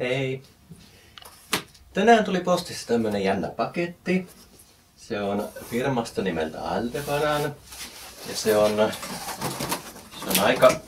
Hei. Tänään tuli postissa tämmönen jännä paketti. Se on firmasta nimeltä Aldebaran. Ja se on, se on aika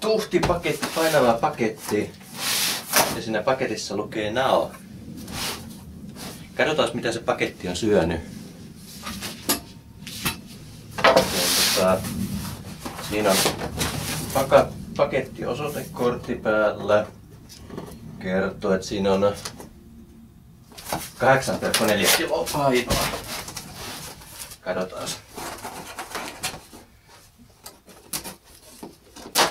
tuhti paketti, painava paketti. Ja siinä paketissa lukee Nao. Katsotaan mitä se paketti on syönyt. Tota, siinä on paka, paketti osoitekortti päällä. Kertoo, että siinä on 8,4 kiloa painoa. Katsotaan.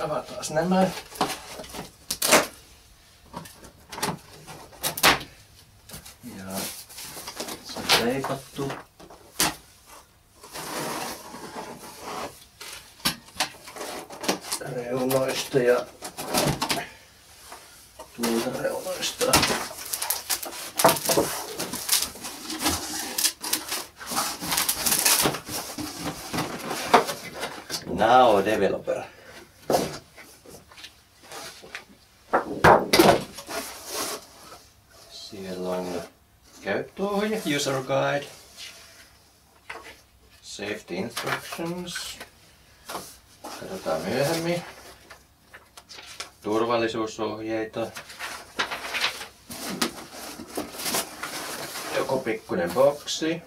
Avataan nämä. Ja se on leikattu. Reunoista ja tuolta reunoista. Now developer. Siellä on käyttöohje, user guide, safety instructions. Katsotaan myöhemmin. Turvallisuusohjeita. Joko pikkuinen boksi.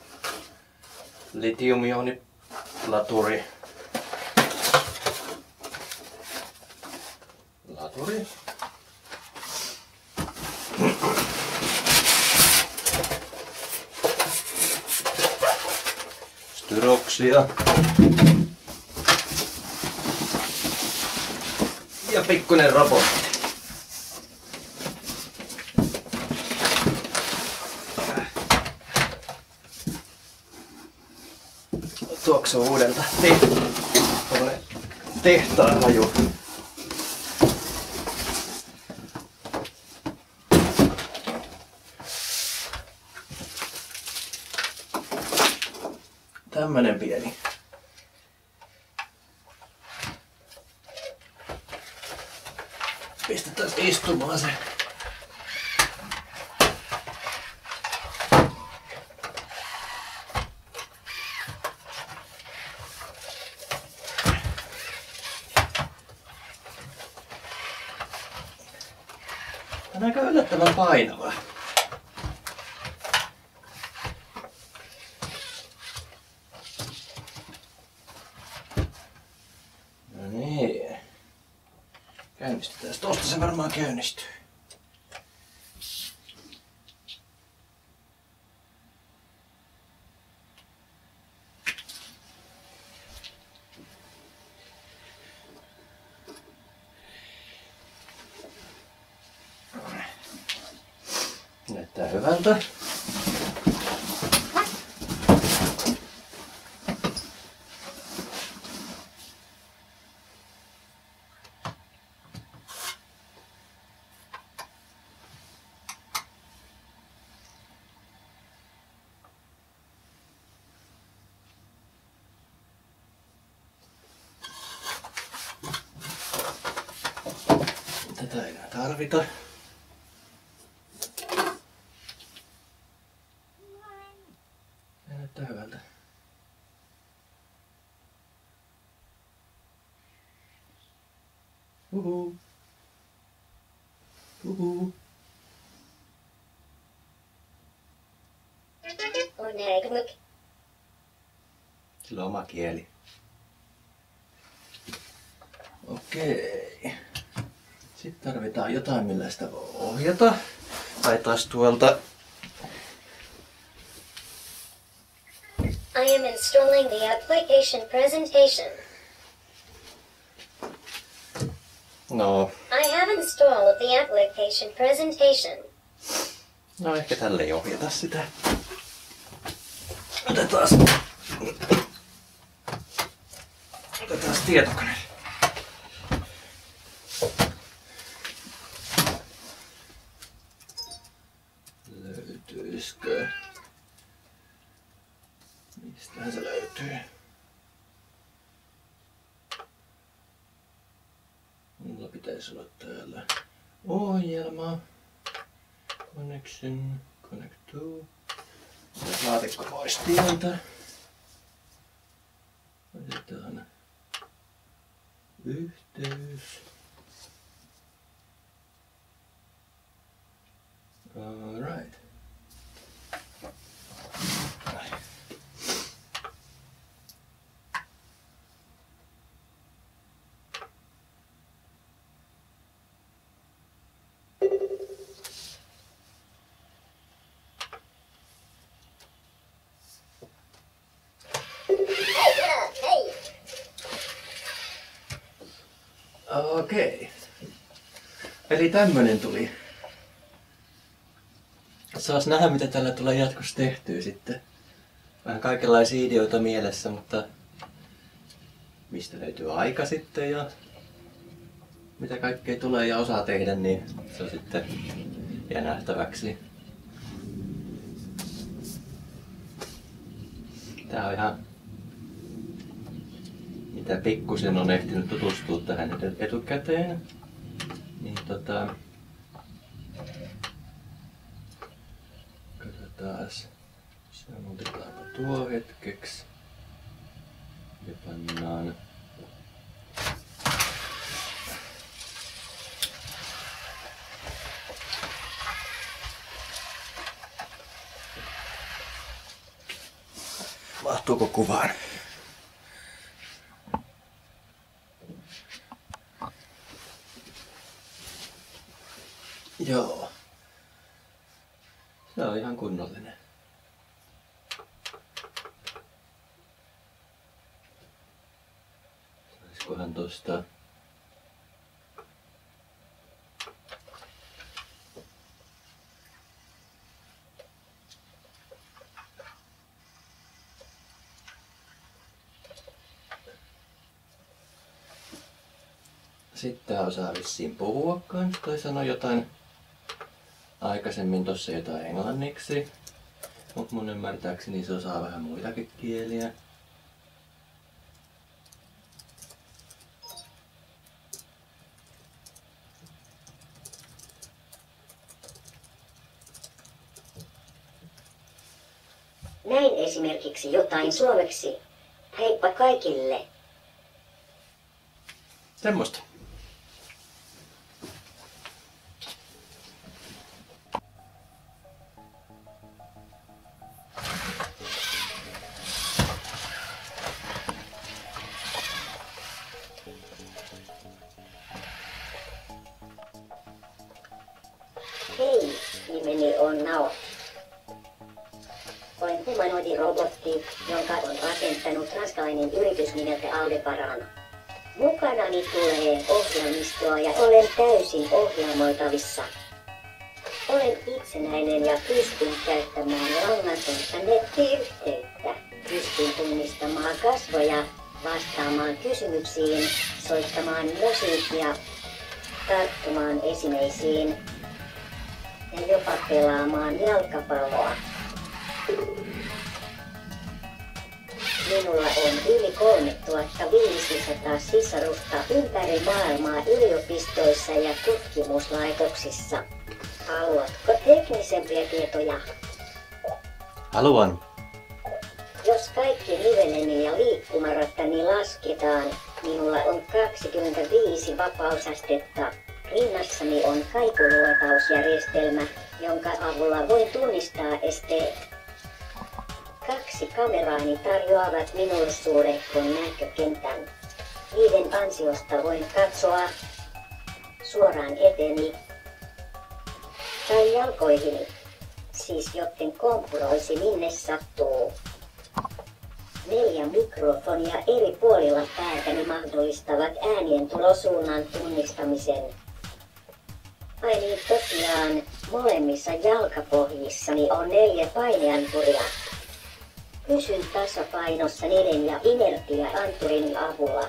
Laturi. Styroksia. Ja pikkuinen robotti. Tuoksuu uudelta te- tehtaan haju. Tämmönen pieni. Pistetään istumaan se. On aika yllättävän painava. No niin. Käynnistetään. Tosta se varmaan käynnistyy. Näyttää hyvältä. Tätä ei enää tarvita. Se näyttää hyvältä. Uhu. Uhu. Onnegluk. Sillä on oma kieli. Okei. Sitten tarvitaan jotain, millä sitä voi ohjata. Tai taas tuolta I am installing the application presentation. No, I have installed the application presentation. no ehkä tälle ei ohjata sitä. Otetaan Otetaan tietokone. Mistähän se löytyy? Mulla pitäisi olla täällä ohjelma. Connection, connect to. Laatikko pois tieltä. Otetaan yhteys. Alright. Hei! Okei. Eli tämmönen tuli. Saas nähdä mitä tällä tulee jatkossa tehtyä sitten. Vähän kaikenlaisia ideoita mielessä, mutta mistä löytyy aika sitten ja mitä kaikkea tulee ja osaa tehdä, niin se on sitten jää nähtäväksi. Tää on ihan mitä pikkusen on ehtinyt tutustua tähän etu- etukäteen, niin tota... Katsotaas. Se muutetaanpa tuo hetkeksi. Ja pannaan... Mahtuuko kuvaan? Joo. Se on ihan kunnollinen. Olisikohan tosta... Sitten osaa vissiin puhua kans, tai sanoi jotain aikaisemmin tossa jotain englanniksi. Mut mun ymmärtääkseni se osaa vähän muitakin kieliä. Näin esimerkiksi jotain suomeksi. Heippa kaikille. Semmosta. Hei, nimeni on Nao. Humanoidirobotti, jonka on rakentanut ranskalainen yritys nimeltä Aldebaran. Mukanani tulee ohjelmistoa ja olen täysin ohjelmoitavissa. Olen itsenäinen ja pystyn käyttämään langatonta nettiyhteyttä. Pystyn tunnistamaan kasvoja, vastaamaan kysymyksiin, soittamaan musiikkia, tarttumaan esineisiin ja jopa pelaamaan jalkapalloa. Minulla on yli 3500 sisarusta ympäri maailmaa yliopistoissa ja tutkimuslaitoksissa. Haluatko teknisempiä tietoja? Haluan. Jos kaikki niveleni ja liikkumarattani lasketaan, minulla on 25 vapausastetta. Rinnassani on kaikuluotausjärjestelmä, jonka avulla voin tunnistaa esteet. Kaksi kameraani tarjoavat minulle suurehkon näkökentän. Niiden ansiosta voin katsoa suoraan eteeni tai jalkoihini, siis jotten kompuroisi minne sattuu. Neljä mikrofonia eri puolilla päätäni mahdollistavat äänien tulosuunnan tunnistamisen. Ai niin tosiaan, molemmissa jalkapohjissani on neljä paineanturia. Pysyn tasapainossa niiden ja inertia-anturin avulla.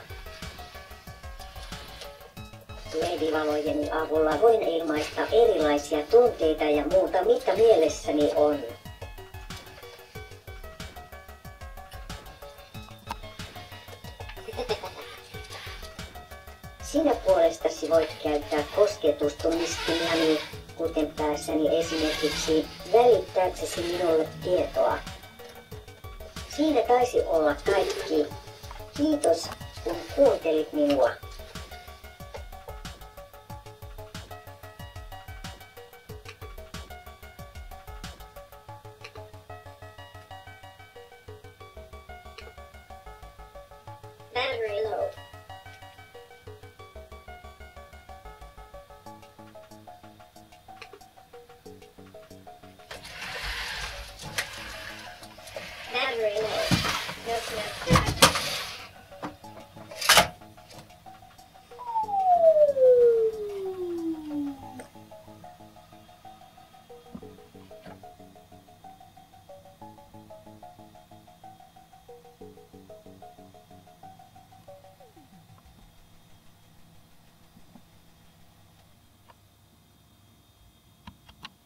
LED-valojeni avulla voin ilmaista erilaisia tunteita ja muuta, mitä mielessäni on. Sinä puolestasi voit käyttää kosketustunnistimia, kuten päässäni esimerkiksi välittääksesi minulle tietoa. Siinä taisi olla kaikki. Kiitos, kun kuuntelit minua. Battery low.